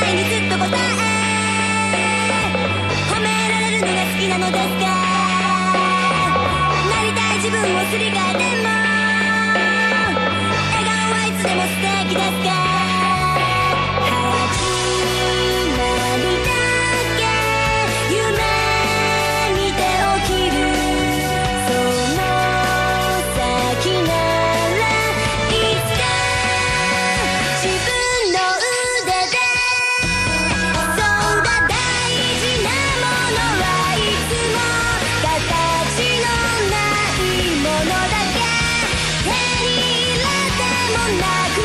題にずっと答え褒められるのが好きなのですか？なりたい自分をすり替えても